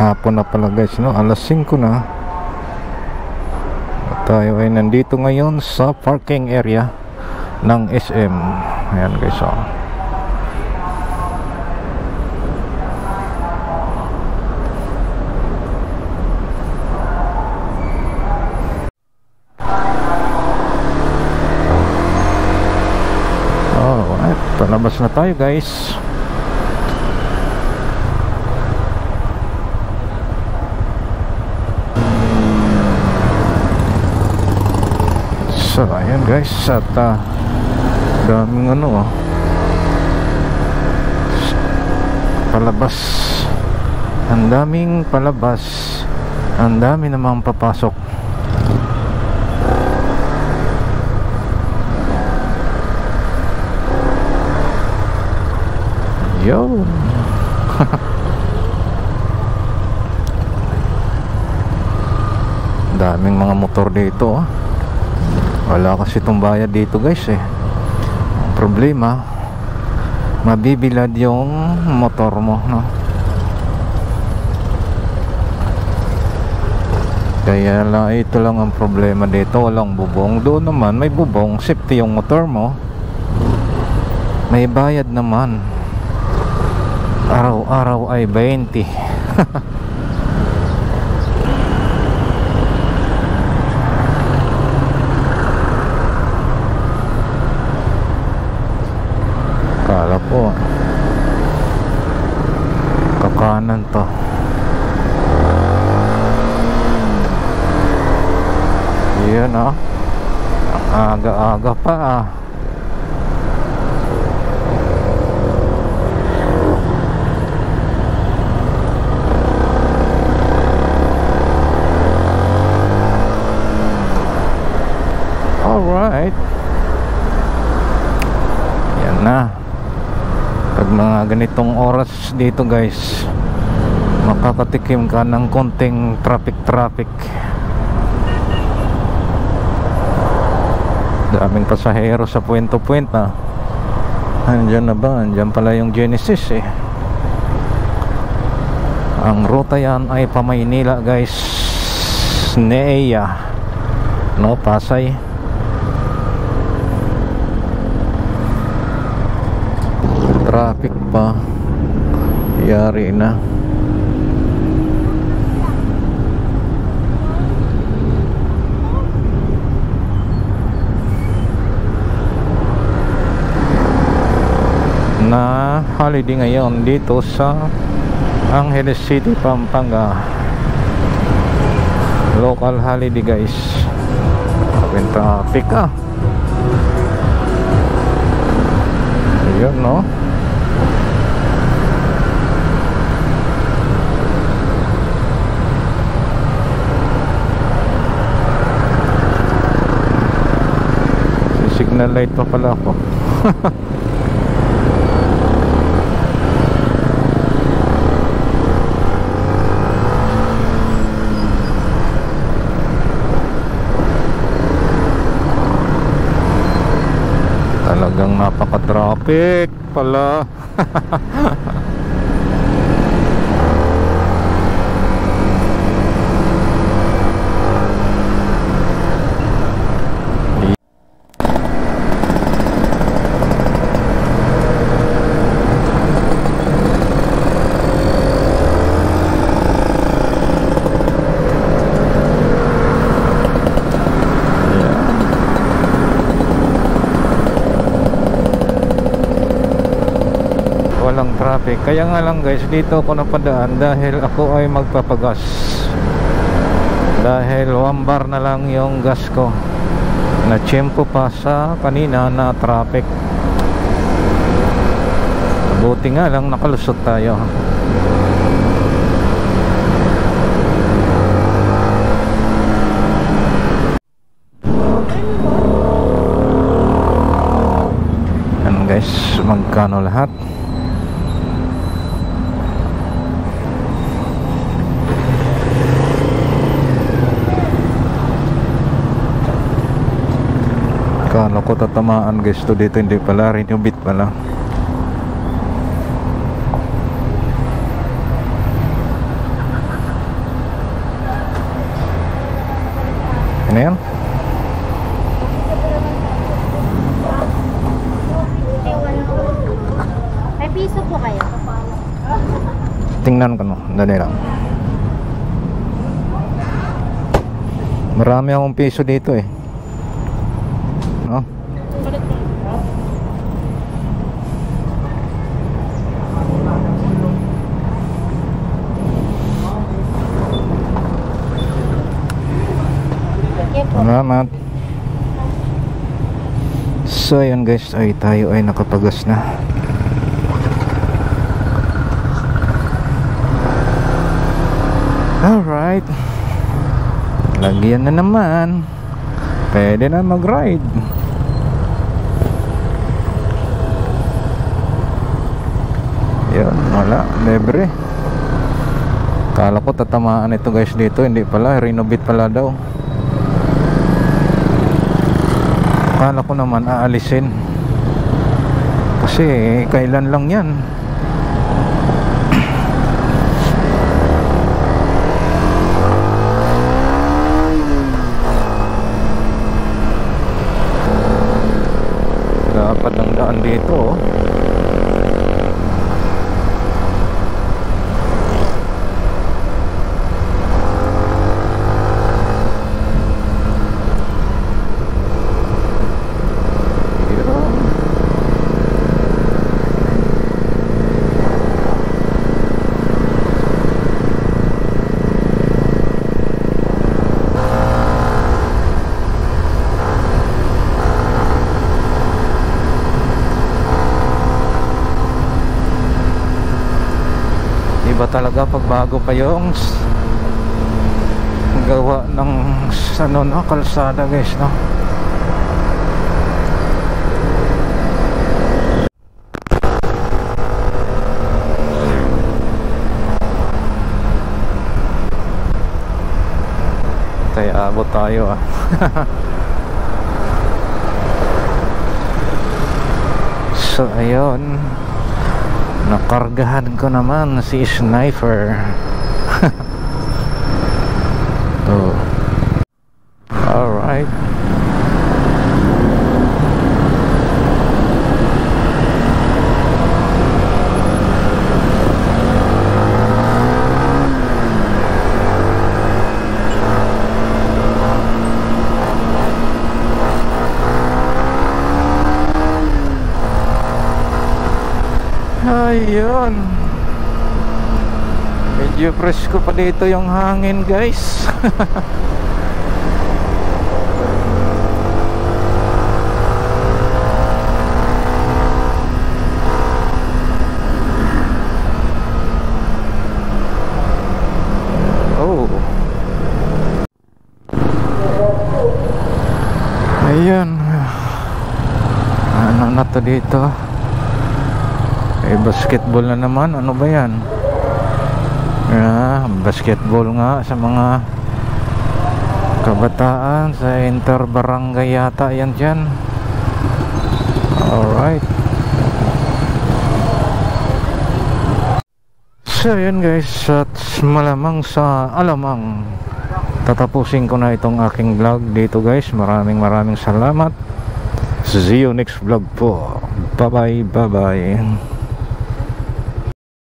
hapon na pala guys no? Alas 5 na. Tayo ay nandito ngayon sa parking area ng SM ayan guys oh. Alright, palabas na tayo guys So, ayan guys At uh, daming ano oh. Palabas Ang daming palabas Ang dami namang papasok Yo Daming mga motor dito oh. Wala kasi itong bayad dito guys eh. Problema. Mabibilad yung motor mo no? Kaya lang ito lang ang problema dito. Walang bubong. Doon naman may bubong. Safety yung motor mo. May bayad naman. Araw-araw ay 20 Kala po. Kakanan to. Yan ah Aga-aga pa ah Alright Yan na Pag mga ganitong oras dito guys. Makakatikim ka ng konting traffic-traffic. Daming pasahero sa puwento-puwent na Andiyan na ba? Andiyan pala yung Genesis eh. Ang ruta yan ay pamaynila guys. Neeya No, Pasay traffic pa. Yari na. Na holiday ngayon dito sa Angeles City, Pampanga. Local holiday guys. Kapin traffic ah. Yun no signal light pa pala ako. Talagang napaka-traffic pala walang traffic. Kaya nga lang guys dito ako napadaan dahil ako ay magpapagas. Dahil one bar na lang yung gas ko. Na tiyempo pa sa kanina na traffic. Buti nga lang nakalusot tayo. Guys magkano lahat ako tatamaan guys. To dito hindi pala. Rin yung bit pala. Ano yan? may piso po kayo. Tingnan ko no? Dali lang. Marami akong piso dito eh. Salamat. So yun guys, ay tayo ay nakapagas na. Alright. Lagyan na naman. Pwede na mag-ride. Yan, wala. Libre. Kala ko tatamaan ito guys dito. Hindi pala. Renovate pala daw. Kala ko naman aalisin. Kasi kailan lang yan. Dapat ang daan dito oh. Yun. Iba talaga pag bago pa yung gawa ng ano no, kalsada guys no. Tayo abot tayo ah. so ayun nakargahan ko naman si sniper to alright Ayun. Medyo presko pa dito yung hangin, guys. oh. Ayun. Ano na to dito? Eh, basketball na naman. Ano ba yan? Ah, basketball nga sa mga kabataan sa interbarangay yata yan dyan. Alright. So yun guys, at malamang sa alamang tatapusin ko na itong aking vlog dito guys. Maraming maraming salamat. See you next vlog po. Bye bye, bye bye.